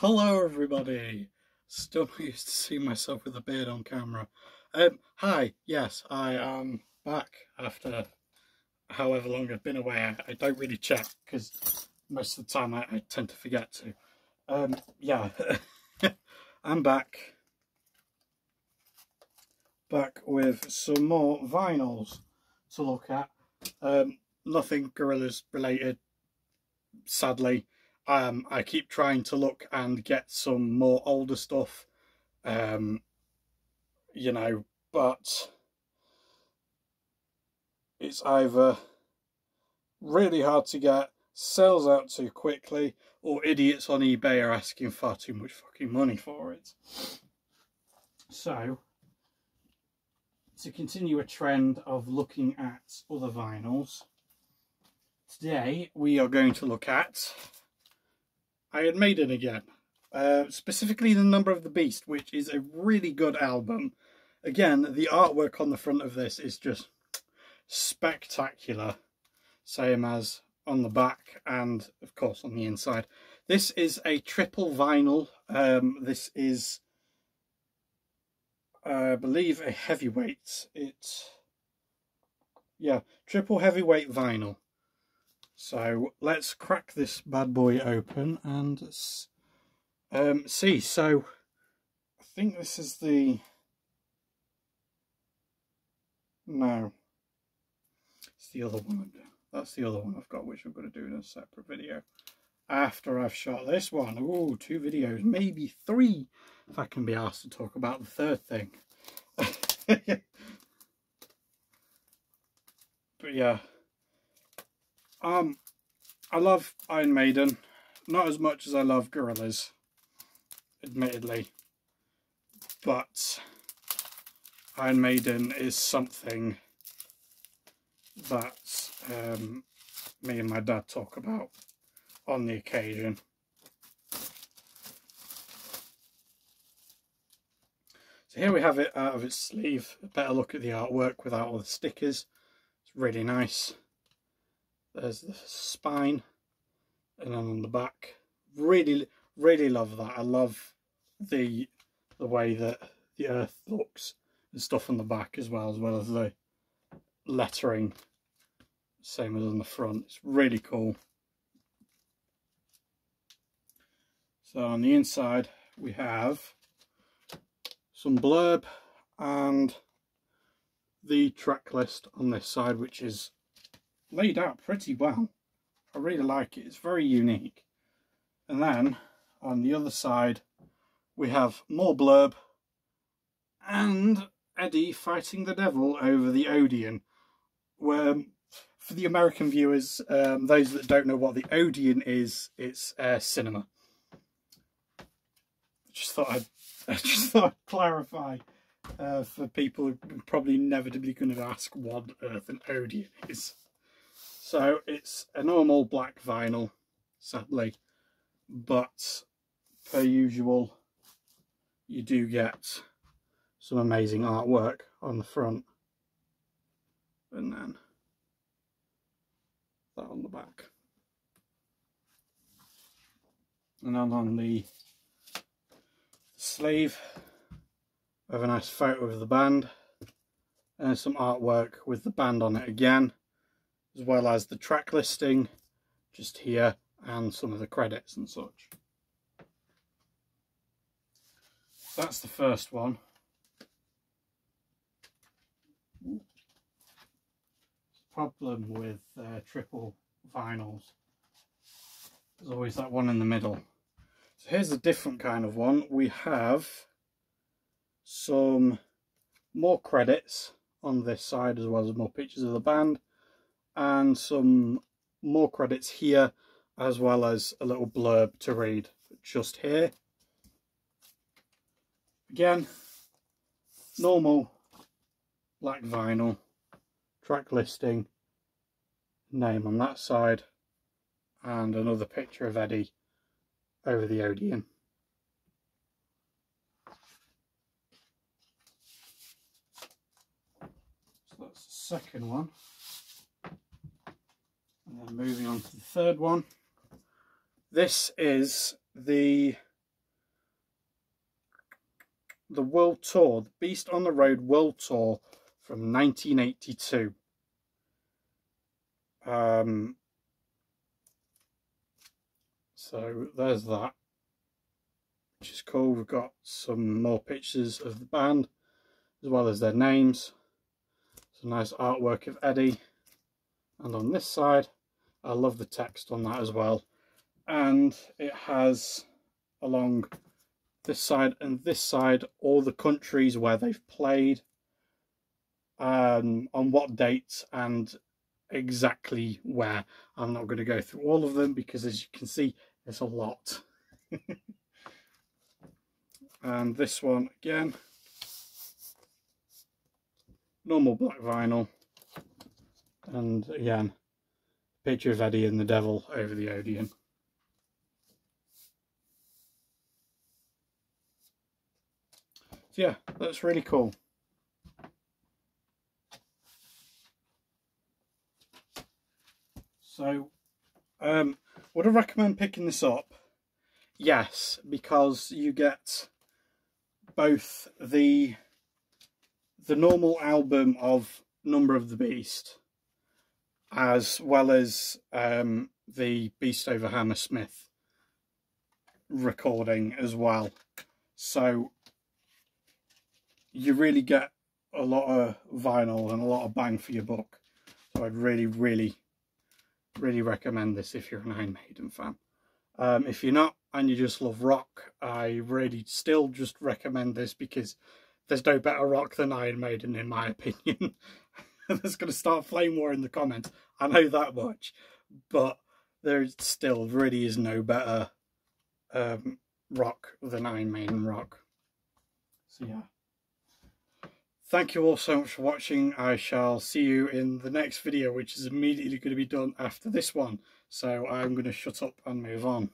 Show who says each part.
Speaker 1: Hello everybody! Still used to seeing myself with a beard on camera. Um, hi, yes, I am back after however long I've been away. I, I don't really check because most of the time I, I tend to forget to. Um, yeah, I'm back. Back with some more vinyls to look at. Um, nothing Gorillaz related, sadly. Um, I keep trying to look and get some more older stuff, um, you know, but it's either really hard to get, sells out too quickly, or idiots on eBay are asking far too much fucking money for it. So, to continue a trend of looking at other vinyls, today we are going to look at Iron Maiden again. Uh, specifically the Number of the Beast, which is a really good album. Again, the artwork on the front of this is just spectacular. Same as on the back and, of course, on the inside. This is a triple vinyl. Um, this is, I believe, a heavyweight. It's, yeah, triple heavyweight vinyl. So let's crack this bad boy open and um, see. So I think this is the... No. It's the other one. That's the other one I've got, which I'm going to do in a separate video. After I've shot this one. Oh, two videos, maybe three, if I can be asked to talk about the third thing. but yeah, um, I love Iron Maiden, not as much as I love Gorillaz, admittedly, but Iron Maiden is something that um, me and my dad talk about on the occasion. So here we have it out of its sleeve. A better look at the artwork without all the stickers. It's really nice. There's the spine and then on the back. Really, really love that. I love the the way that the earth looks and stuff on the back as well, as well as the lettering. Same as on the front. It's really cool. So on the inside we have some blurb and the track list on this side which is laid out pretty well. I really like it. It's very unique. And then on the other side, we have more blurb and Eddie fighting the devil over the Odeon. Where, for the American viewers, um, those that don't know what the Odeon is, it's uh, cinema. Just thought I'd, I just thought I'd clarify uh, for people who probably inevitably going to ask what earth an Odeon is. So it's a normal black vinyl, sadly, but per usual, you do get some amazing artwork on the front. And then that on the back. And then on the sleeve, we have a nice photo of the band. And some artwork with the band on it again as well as the track listing just here and some of the credits and such. That's the first one. Problem with uh, triple vinyls. There's always that one in the middle. So here's a different kind of one. We have some more credits on this side as well as more pictures of the band and some more credits here as well as a little blurb to read just here. Again, normal black vinyl, track listing, name on that side, and another picture of Eddie over the Odeon. So that's the second one. And then moving on to the third one. This is the the World Tour, the Beast on the Road World Tour from 1982. Um, so there's that, which is cool. We've got some more pictures of the band as well as their names. Some nice artwork of Eddie. And on this side, I love the text on that as well. And it has along this side and this side all the countries where they've played um, on what dates and exactly where. I'm not going to go through all of them because as you can see it's a lot. and this one again normal black vinyl and again picture of Eddie and the devil over the Odeon. So yeah, that's really cool. So, um, would I recommend picking this up? Yes, because you get both the the normal album of Number of the Beast as well as um, the Beast over Hammersmith recording as well. So you really get a lot of vinyl and a lot of bang for your buck. So I'd really, really, really recommend this if you're an Iron Maiden fan. Um, if you're not and you just love rock, I really still just recommend this because there's no better rock than Iron Maiden in my opinion. There's going to start flame war in the comments. I know that much. But there still really is no better um, rock than Iron Maiden rock. So yeah. Thank you all so much for watching. I shall see you in the next video, which is immediately going to be done after this one. So I'm going to shut up and move on.